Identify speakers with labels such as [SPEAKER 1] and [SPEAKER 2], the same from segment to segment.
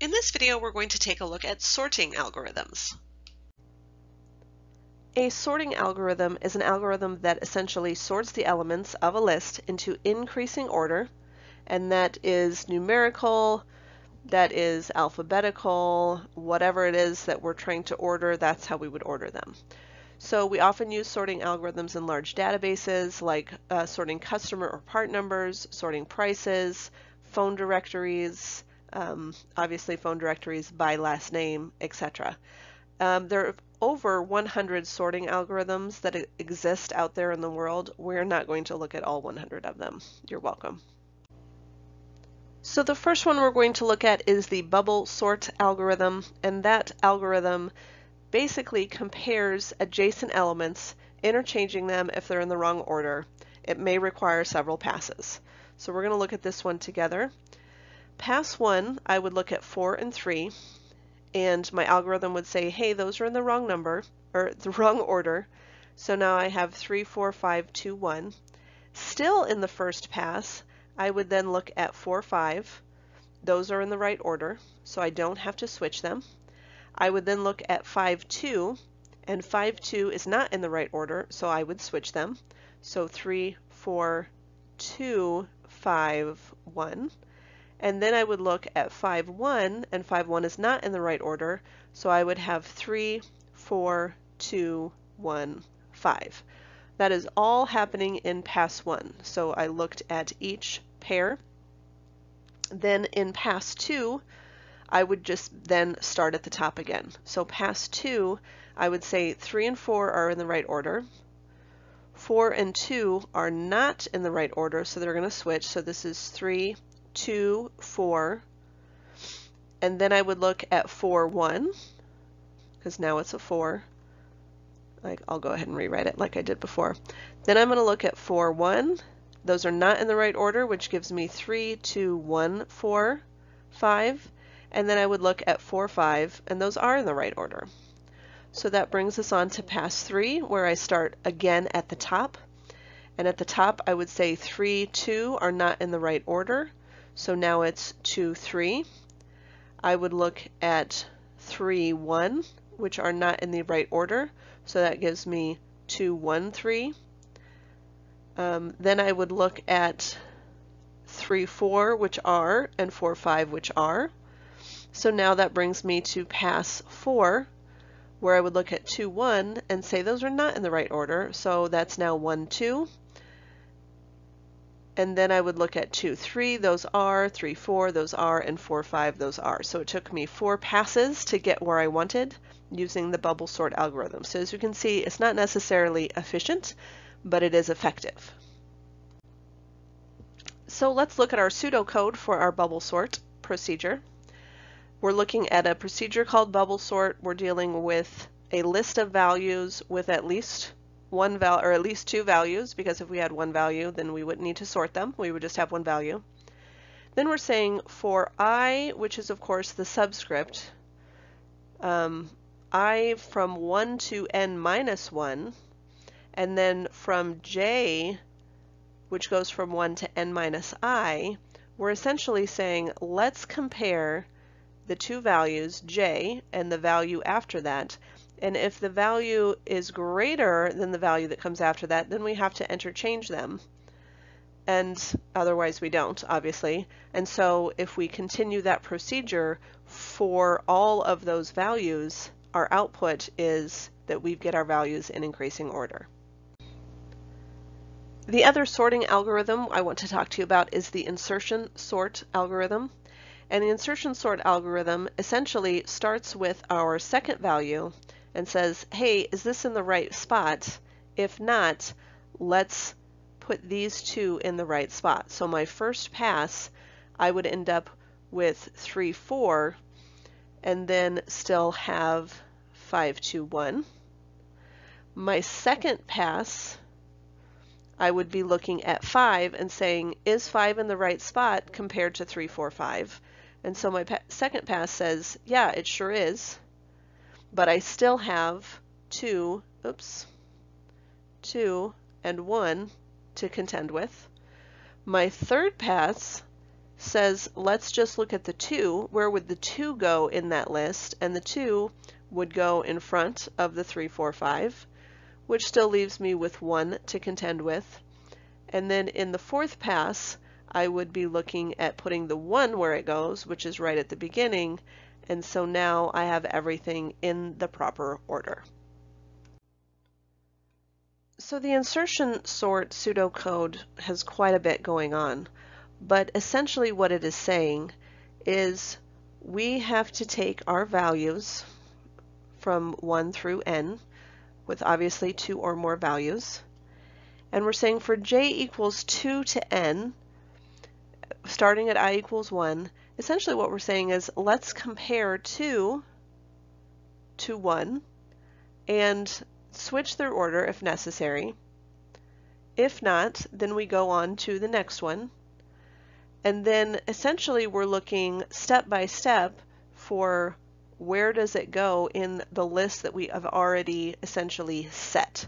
[SPEAKER 1] In this video, we're going to take a look at sorting algorithms.
[SPEAKER 2] A sorting algorithm is an algorithm that essentially sorts the elements of a list into increasing order, and that is numerical, that is alphabetical, whatever it is that we're trying to order, that's how we would order them. So we often use sorting algorithms in large databases like uh, sorting customer or part numbers, sorting prices, phone directories, um, obviously phone directories by last name, etc. Um, there are over 100 sorting algorithms that exist out there in the world. We're not going to look at all 100 of them. You're welcome. So the first one we're going to look at is the bubble sort algorithm, and that algorithm basically compares adjacent elements, interchanging them if they're in the wrong order. It may require several passes. So we're going to look at this one together. Pass one, I would look at four and three, and my algorithm would say, hey, those are in the wrong number, or the wrong order. So now I have three, four, five, two, one. Still in the first pass, I would then look at four, five. Those are in the right order, so I don't have to switch them. I would then look at 5, 2, and 5, 2 is not in the right order, so I would switch them. So 3, 4, 2, 5, 1. And then I would look at 5, 1, and 5, 1 is not in the right order, so I would have 3, 4, 2, 1, 5. That is all happening in pass 1. So I looked at each pair. Then in pass 2, I would just then start at the top again. So pass 2, I would say 3 and 4 are in the right order. 4 and 2 are not in the right order, so they're going to switch. So this is 3, 2, 4. And then I would look at 4, 1, because now it's a 4. Like, I'll go ahead and rewrite it like I did before. Then I'm going to look at 4, 1. Those are not in the right order, which gives me 3, 2, 1, 4, 5 and then I would look at 4, 5, and those are in the right order. So that brings us on to pass 3, where I start again at the top. And at the top, I would say 3, 2 are not in the right order. So now it's 2, 3. I would look at 3, 1, which are not in the right order. So that gives me 2, 1, 3. Um, then I would look at 3, 4, which are, and 4, 5, which are. So now that brings me to pass 4, where I would look at 2, 1 and say those are not in the right order. So that's now 1, 2. And then I would look at 2, 3, those are, 3, 4, those are, and 4, 5, those are. So it took me four passes to get where I wanted using the bubble sort algorithm. So as you can see, it's not necessarily efficient, but it is effective. So let's look at our pseudocode for our bubble sort procedure. We're looking at a procedure called bubble sort. We're dealing with a list of values with at least one val or at least two values because if we had one value then we wouldn't need to sort them. We would just have one value. Then we're saying for i, which is of course the subscript, um, i from 1 to n minus 1, and then from j, which goes from 1 to n minus i, we're essentially saying let's compare the two values, j, and the value after that. And if the value is greater than the value that comes after that, then we have to interchange them. And otherwise we don't, obviously. And so if we continue that procedure for all of those values, our output is that we get our values in increasing order. The other sorting algorithm I want to talk to you about is the insertion sort algorithm. And the insertion sort algorithm essentially starts with our second value and says, hey, is this in the right spot? If not, let's put these two in the right spot. So my first pass, I would end up with 3, 4, and then still have 5, 2, 1. My second pass, I would be looking at 5 and saying, is 5 in the right spot compared to 3, 4, 5? And so my pa second pass says, yeah, it sure is, but I still have two, oops, two and one to contend with. My third pass says let's just look at the 2. Where would the 2 go in that list? And the 2 would go in front of the three, four, five, which still leaves me with 1 to contend with. And then in the fourth pass, I would be looking at putting the 1 where it goes, which is right at the beginning, and so now I have everything in the proper order. So the insertion sort pseudocode has quite a bit going on, but essentially what it is saying is we have to take our values from 1 through n, with obviously two or more values, and we're saying for j equals 2 to n, starting at i equals 1, essentially what we're saying is let's compare 2 to 1 and switch their order if necessary. If not, then we go on to the next one. And then essentially we're looking step by step for where does it go in the list that we have already essentially set.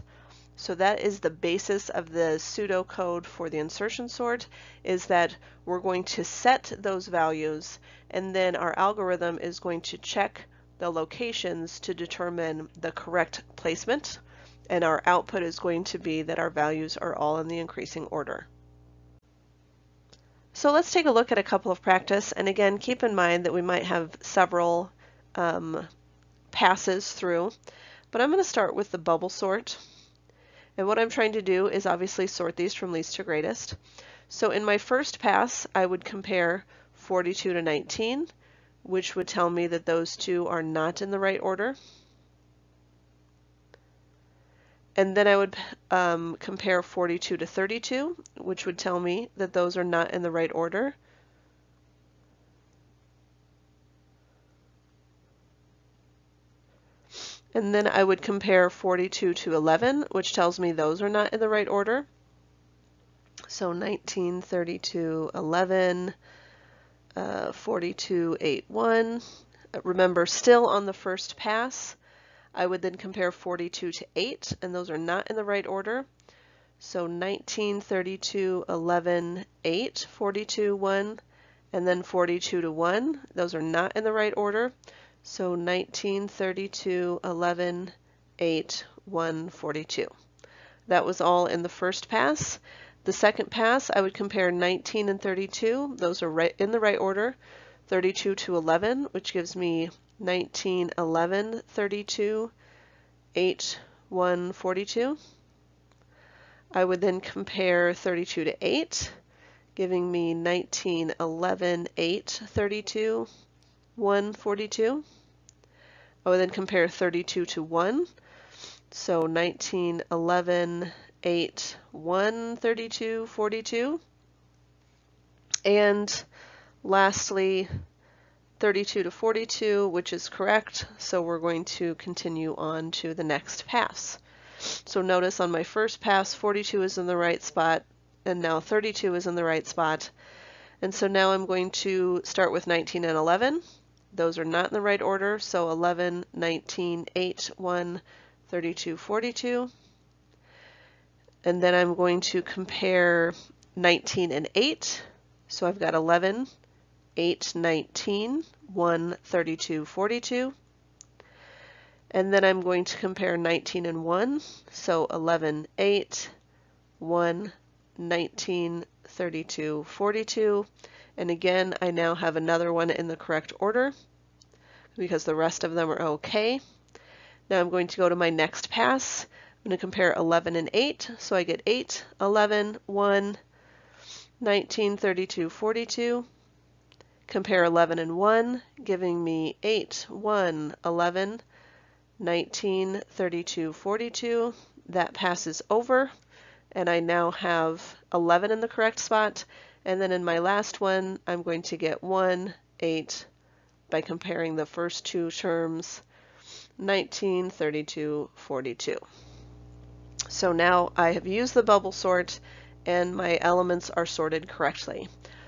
[SPEAKER 2] So that is the basis of the pseudocode for the insertion sort, is that we're going to set those values and then our algorithm is going to check the locations to determine the correct placement and our output is going to be that our values are all in the increasing order. So let's take a look at a couple of practice and again keep in mind that we might have several um, passes through but I'm going to start with the bubble sort and what I'm trying to do is obviously sort these from least to greatest. So in my first pass, I would compare 42 to 19, which would tell me that those two are not in the right order. And then I would um, compare 42 to 32, which would tell me that those are not in the right order. And then I would compare 42 to 11, which tells me those are not in the right order. So 19, 32, 11, uh, 42, 8, 1. Remember, still on the first pass, I would then compare 42 to 8, and those are not in the right order. So 19, 32, 11, 8, 42, 1, and then 42 to 1. Those are not in the right order. So 19, 32, 11, 8, 1, 42. That was all in the first pass. The second pass, I would compare 19 and 32. Those are right in the right order. 32 to 11, which gives me 19, 11, 32, 8, 1, 42. I would then compare 32 to 8, giving me 19, 11, 8, 32, 1, 42. I would then compare 32 to 1. So 19, 11, 8, 1, 32, 42. And lastly, 32 to 42, which is correct. So we're going to continue on to the next pass. So notice on my first pass, 42 is in the right spot, and now 32 is in the right spot. And so now I'm going to start with 19 and 11. Those are not in the right order, so 11, 19, 8, 1, 32, 42. And then I'm going to compare 19 and 8. So I've got 11, 8, 19, 1, 32, 42. And then I'm going to compare 19 and 1. So 11, 8, 1, 19, 32, 42. And again, I now have another one in the correct order because the rest of them are okay. Now I'm going to go to my next pass. I'm going to compare 11 and 8. So I get 8, 11, 1, 19, 32, 42. Compare 11 and 1, giving me 8, 1, 11, 19, 32, 42. That passes over, and I now have 11 in the correct spot. And then in my last one, I'm going to get 1, 8 by comparing the first two terms, 19, 32, 42. So now I have used the bubble sort and my elements are sorted correctly.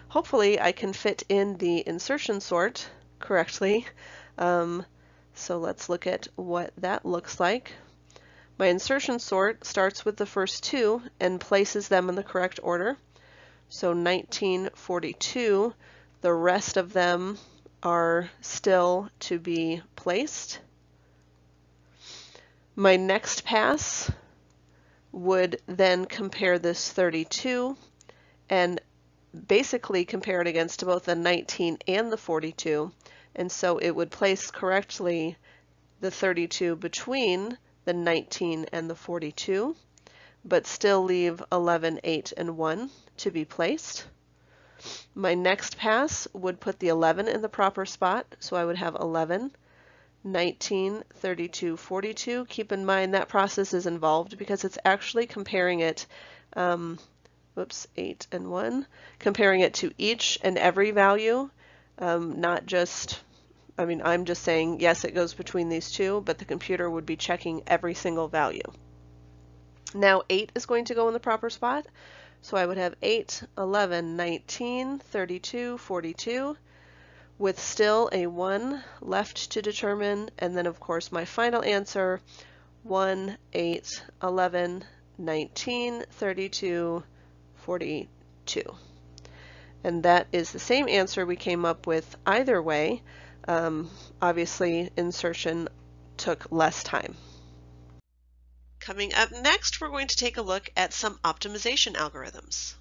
[SPEAKER 2] Hopefully I can fit in the insertion sort correctly. Um, so let's look at what that looks like. My insertion sort starts with the first two and places them in the correct order. So 1942 The rest of them are still to be placed. My next pass would then compare this 32 and basically compare it against both the 19 and the 42 and so it would place correctly the 32 between the 19 and the 42 but still leave 11, 8, and 1 to be placed. My next pass would put the 11 in the proper spot, so I would have 11, 19, 32, 42. Keep in mind that process is involved because it's actually comparing it um, whoops, 8 and 1, comparing it to each and every value, um, not just, I mean, I'm just saying, yes, it goes between these two, but the computer would be checking every single value. Now 8 is going to go in the proper spot, so I would have 8, 11, 19, 32, 42, with still a 1 left to determine, and then of course my final answer, 1, 8, 11, 19, 32, 42. And that is the same answer we came up with either way. Um, obviously, insertion took less time.
[SPEAKER 1] Coming up next, we're going to take a look at some optimization algorithms.